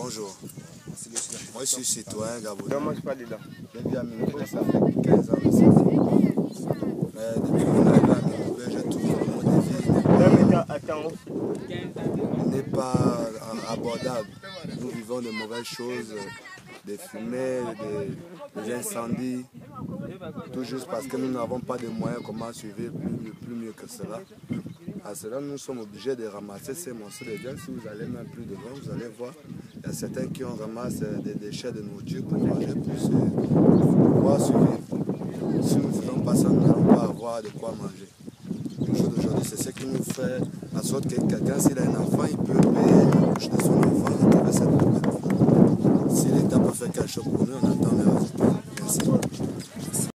Bonjour. Moi, je suis citoyen gabonais. Non, mange pas dedans. J'ai vu à ça fait 15 ans. Mais depuis qu'on est arrivé à je trouve que le de vie Non, mais attends, attends. n'est pas abordable. Nous vivons de mauvaises choses, des fumées, des, des incendies, tout juste parce que nous n'avons pas de moyens comment survivre plus, mieux que cela? À cela, nous sommes obligés de ramasser ces morceaux de. Si vous allez même plus devant, vous allez voir, il y a certains qui ont ramassé des déchets de nourriture pour manger, pour, se, pouvoir survivre. Si nous ne faisons pas ça, nous n'allons pas avoir de quoi manger. Le c'est ce qui nous fait en sorte que quelqu'un, s'il a un enfant, il peut payer la couche de son enfant à travers cette. Si l'État peut faire quelque chose pour nous, on attend les résultats. Merci.